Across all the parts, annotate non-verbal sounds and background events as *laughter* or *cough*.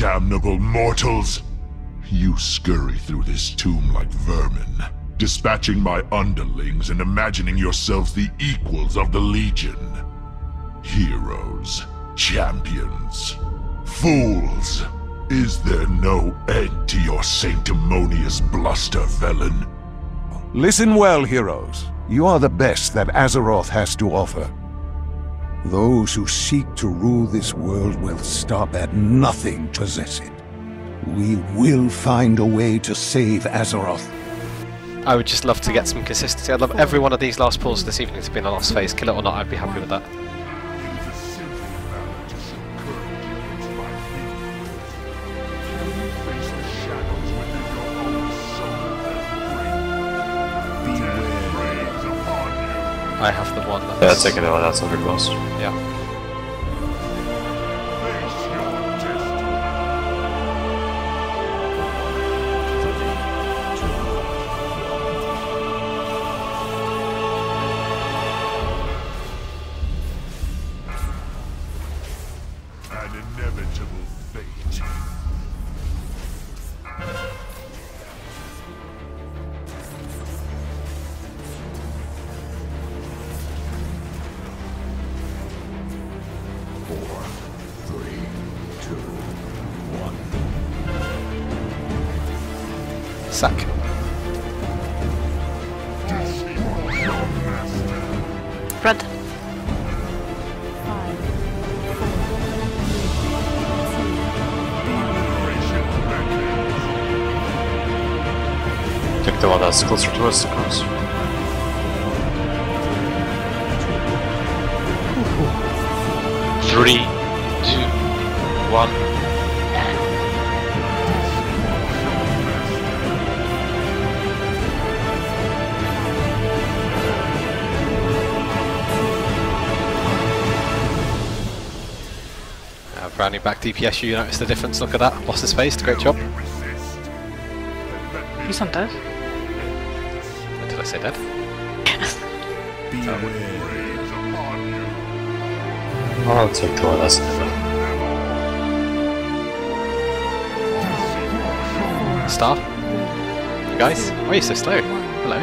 damnable mortals! You scurry through this tomb like vermin, dispatching my underlings and imagining yourselves the equals of the Legion. Heroes, champions, fools! Is there no end to your sanctimonious bluster, Velen? Listen well, heroes. You are the best that Azeroth has to offer. Those who seek to rule this world will stop at nothing to possess it. We will find a way to save Azeroth. I would just love to get some consistency. I'd love every one of these last pulls this evening to be in a last phase. Kill it or not, I'd be happy with that. I have the one Yeah, that's... take it out, that's 100 cost. Yeah. Sack. Red. Take the one that's closer to us, the cross. Three, two, one. Brownie back DPS, you notice the difference, look at that. Lost his face, great job. He's not dead. Did I say dead? Oh, I'll take the one that's in the Star? You guys? Why are you so slow? Hello?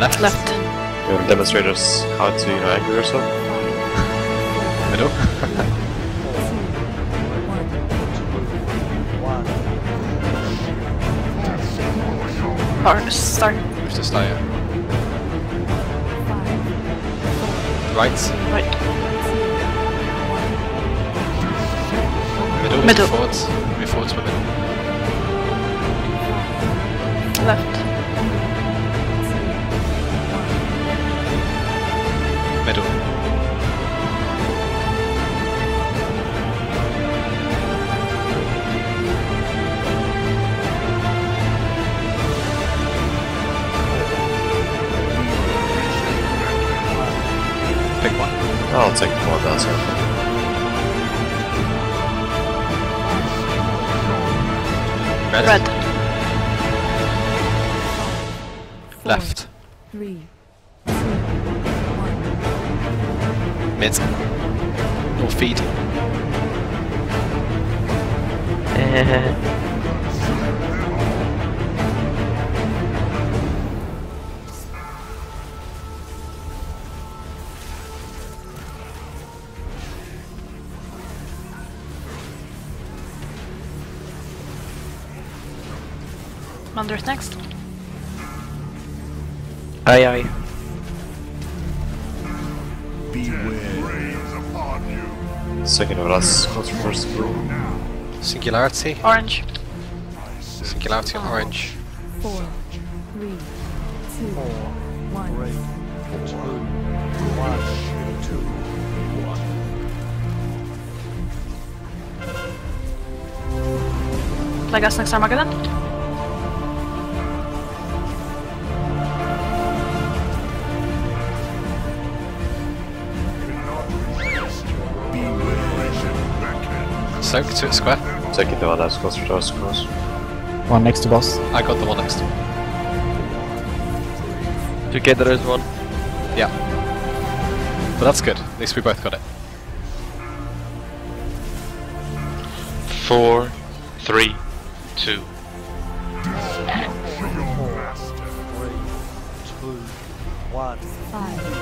Left? Left. You want to demonstrate us how to, you know, angle yourself? *laughs* Middle? *laughs* Or start. Move to star, yeah. Right? Right. Middle? Middle. Forwards? Move forwards with middle. Left. Pick one. I'll take the one that's in Red? Red. Left. Three. Mid. Or feed. *laughs* Mandra's next. Aye, aye. Rains upon you. Second of us, closer first to blue. Singularity. Orange. Singularity orange. Four. Three. Two. One. Legas next Armageddon. Soak to its square. Second the one that's closer to us, cross. One next to boss. I got the one next. to me. Together as one. Yeah. But that's good. At least we both got it. Four, three, two. Five,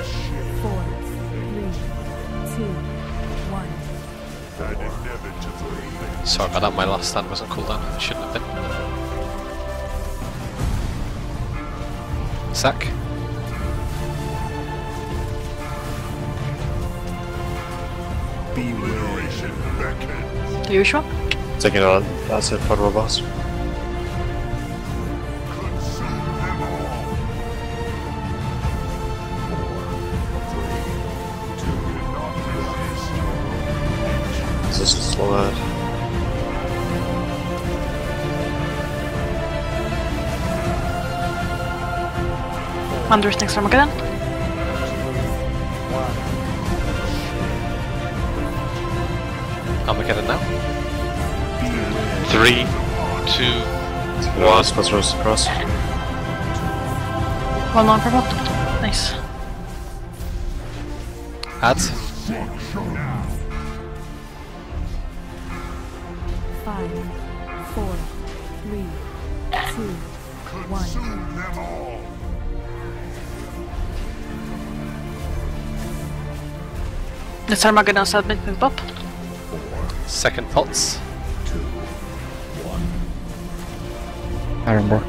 inevitably, Sorry about that, my last stand wasn't cooldown. It shouldn't have been. Sack. liberation beckons. The usual. Taking it on. That's it for the boss. Mandra's next Armageddon. Armageddon now. Three, two, Taking on. Cross, cross, cross. One more purple. Nice. Add. Five, four, three, two, one. Consume them all. Let's Armageddon submit with Bob. Second pots. Ironbark.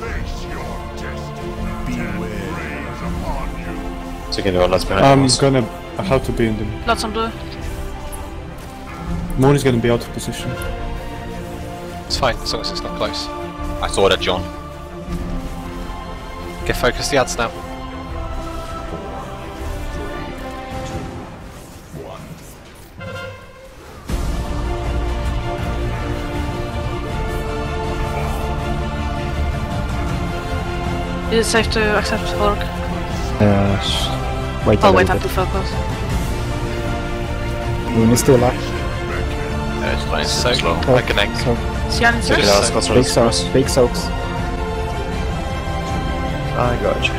Face your destiny. Beware. Raise upon you. Taking on. That's behind I'm us. gonna have to be in them. Lots on blue. Moon is gonna be out of position. It's fine, as long as it's not close. I saw that, John. Get focused the ads now. Is it safe to accept Hulk? Uh, sh- wait a I'll wait little until focus. bit. Moon is still alive. Yeah, it's fine. So- slow. Oh, I connect. So, Cyan is yours? big soaks, big soaks. I got you.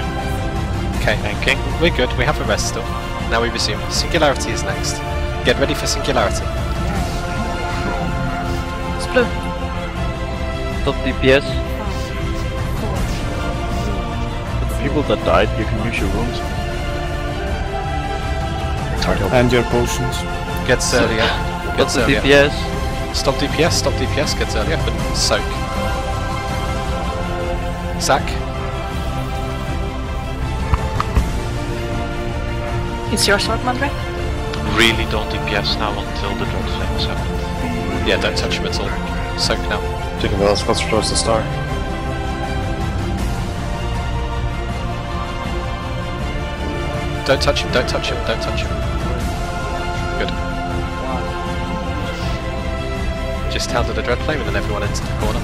Okay, Thanking. we're good, we have a rest still. Now we resume. Singularity is next. Get ready for Singularity. It's blue. Stop DPS. People that died, you can use your rooms. And your potions. Gets earlier. Gets Stop the earlier. DPS. Stop DPS, stop DPS, gets earlier, but soak. Sack. It's your sword, Mandre. Really don't DPS now until the dread flame is happened. Yeah, don't touch him at all. Soak now. Taking on. Cross, towards the star. Don't touch him, don't touch him, don't touch him. Good. Just handle the dread flame and then everyone into the corner.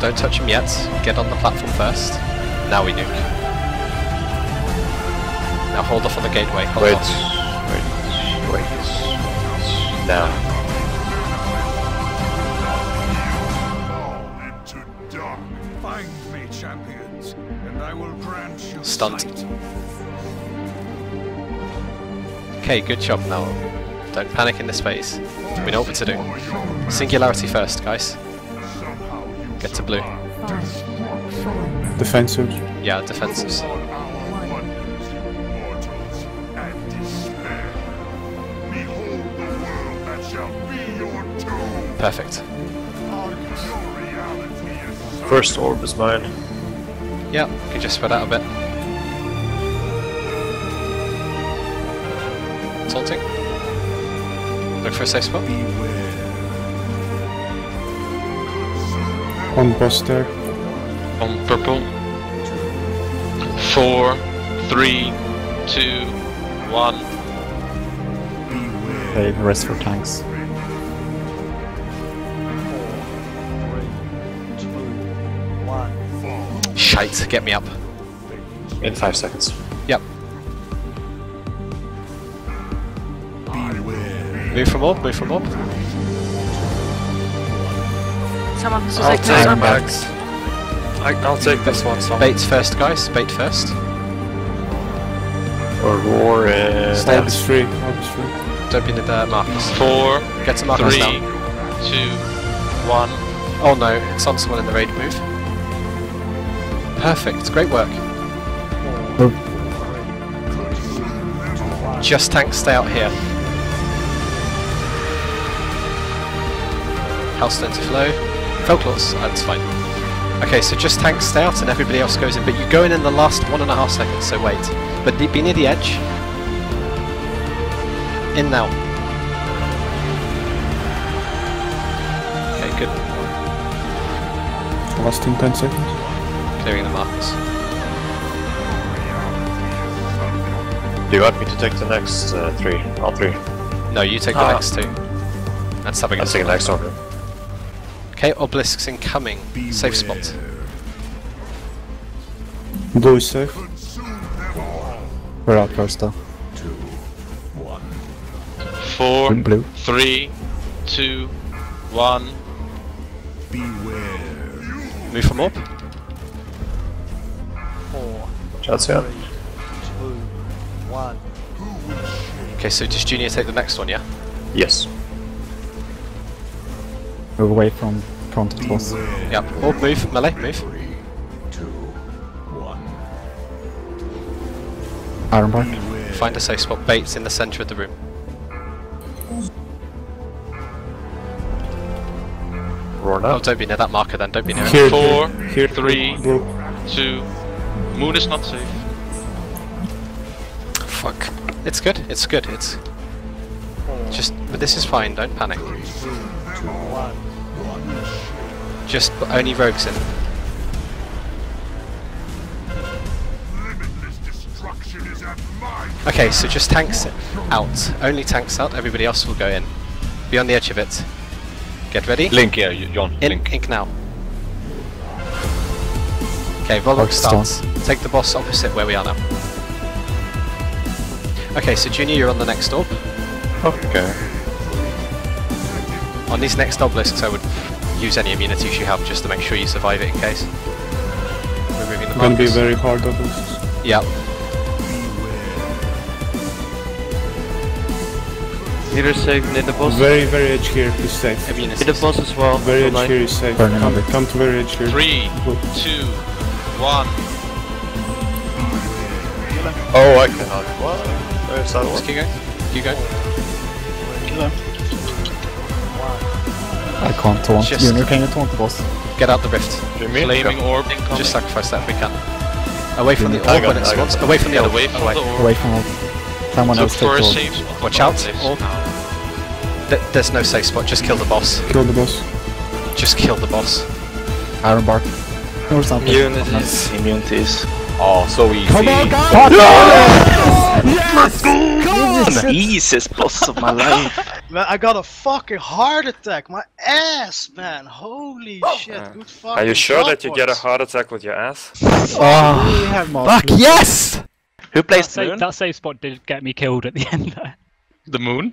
Don't touch him yet. Get on the platform first. Now we nuke. Now hold off on the gateway. Hold Wait. off. Wait. Wait. Now. Fall. Find me, champions, and I will grant you Stunned. sight. Okay, good job now. Don't panic in this phase. We know what to do. Singularity first, guys. Get to blue. five, Defensive. Yeah, defensives. on our wonders, mortals, and despair. Behold the world that shall be your tomb. Perfect. Our reality is so First orb is mine. Yeah, you can just spread out a bit. Taunting. Look for a safe spot. On boss there. On purple. Four, three, two, one. Okay, rest for tanks. Shite, get me up. In five seconds. Yep. Move from orb, move from orb. Someone who's I'll like take this back. I, I'll take this one, so. Baits first, guys. Bait first. Or roar and. Stay Orb is free. Orb is free. Don't be in the uh, Marcus. Four, Get to Marcus three, now. two, one. Oh no, it's on someone in the raid move. Perfect, great work. Move. Just tanks stay out here. Hellstone to flow. Felclaws, that's fine. Okay, so just tanks stay out and everybody else goes in, but you go in in the last one and a half seconds, so wait. But be near the edge. In now. Okay, good. Last in 10 seconds. Clearing the markers. Do you want me to take the next uh, three? All three. No, you take the Ah. next two. That's having I'll take the next one. Okay, obelisks incoming. Safe spot. Blue is safe. We're out first though. Four, Blue, blue. three, two, one. Move from orb. Shots, yeah. Okay, so does Junior take the next one, yeah? Yes. Move away from front of the boss. Yeah. Orb move, melee, move. Ironbark. Find a safe spot. Bait's in the centre of the room. Roar Oh, now. don't be near that marker then, don't be near it. Here, Four, here, here. three. Blue. Two. Moon is not safe. Fuck. It's good, it's good, it's... Just, but this is fine, don't panic. Just only rogues in. Limitless destruction is at my Okay, so just tanks out. Only tanks out, everybody else will go in. Be on the edge of it. Get ready. Link, yeah, you- John. In, Link. ink now. Okay, Volok starts. Take the boss opposite where we are now. Okay, so Junior, you're on the next orb. Okay. On these next obelisks, I would use any immunities you have just to make sure you survive it in case. Removing the Gonna be very hard obelisks. Yeah. Leader safe near the boss. Very, very edge here, here is safe. Immunities. Near the boss as well. Very for edge nine. here is safe. Burning Come, of come to very edge here. Three, Good. two, one. Oh, I cannot. What? Where's that Just one? keep going. Keep going. Can't taunt. Just- Junior, can you taunt the boss? Get out the rift. Jimmy? Flaming orb incoming. Just sacrifice that if we can. Away from the I orb when it, it I got spawns. Away from the Get orb. away from the orb. Away from all. Someone Look else take a the orb. safe spot. Watch out, orb. Th- there's no safe spot. Just kill the boss. Kill the boss. Just kill the boss. Ironbark. Or something. Immunities. Immunities. Oh, so easy. Come on, guys! The easiest boss of my life. *laughs* Man, I got a fucking heart attack. My ass, man. Holy shit. Uh, Good fucking Are you sure that you get a heart attack with your ass? Oh, ah, Fuck yes! Who plays That, the safe, moon? that safe spot did get me killed at the end there. The moon?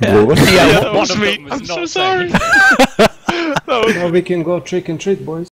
Blue. *laughs* Yeah, that One was of me. was I'm so sorry. safe. *laughs* Now we can go trick and treat, boys.